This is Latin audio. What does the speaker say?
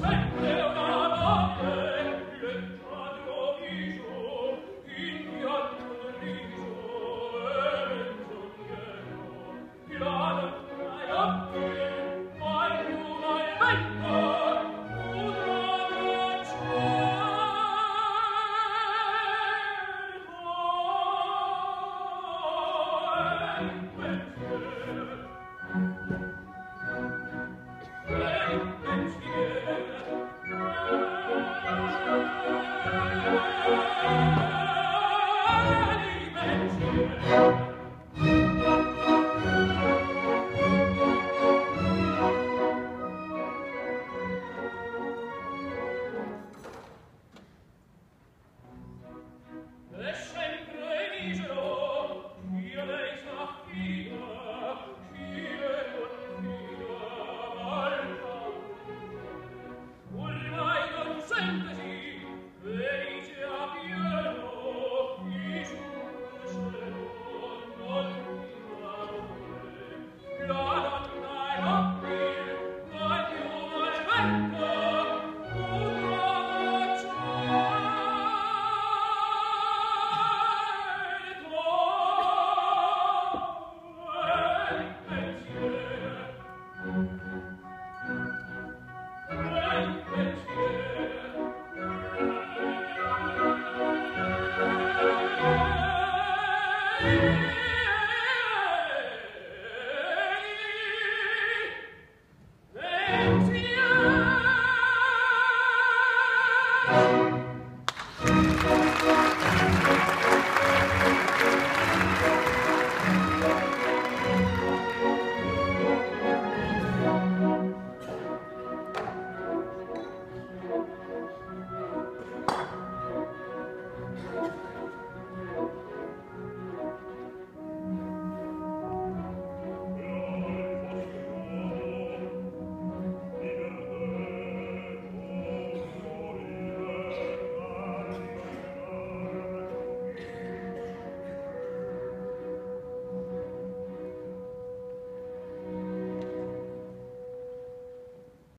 Spectre! Thank you.